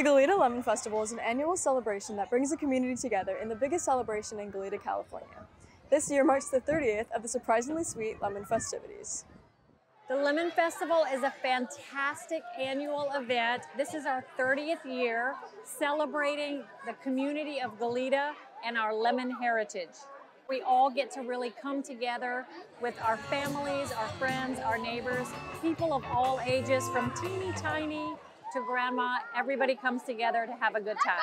The Goleta Lemon Festival is an annual celebration that brings the community together in the biggest celebration in Goleta, California. This year marks the 30th of the surprisingly sweet lemon festivities. The Lemon Festival is a fantastic annual event. This is our 30th year celebrating the community of Goleta and our lemon heritage. We all get to really come together with our families, our friends, our neighbors, people of all ages, from teeny tiny to grandma. Everybody comes together to have a good time.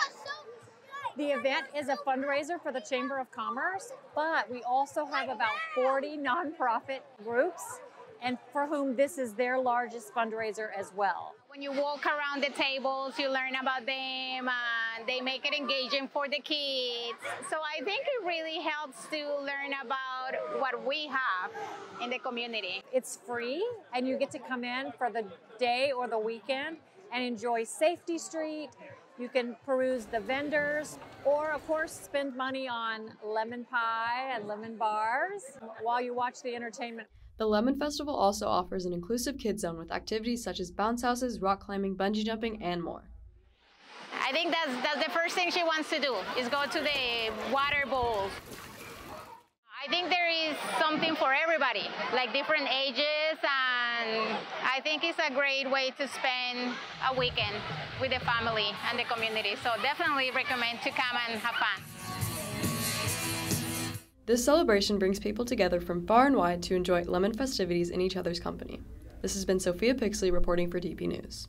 The event is a fundraiser for the Chamber of Commerce, but we also have about 40 nonprofit groups and for whom this is their largest fundraiser as well. When you walk around the tables, you learn about them, uh, and they make it engaging for the kids. So I think it really helps to learn about what we have in the community. It's free, and you get to come in for the day or the weekend and enjoy Safety Street. You can peruse the vendors, or of course, spend money on lemon pie and lemon bars while you watch the entertainment. The Lemon Festival also offers an inclusive kids zone with activities such as bounce houses, rock climbing, bungee jumping, and more. I think that's, that's the first thing she wants to do, is go to the water bowls. I think there is something for everybody, like different ages, and I think it's a great way to spend a weekend with the family and the community. So definitely recommend to come and have fun. This celebration brings people together from far and wide to enjoy lemon festivities in each other's company. This has been Sophia Pixley reporting for DP News.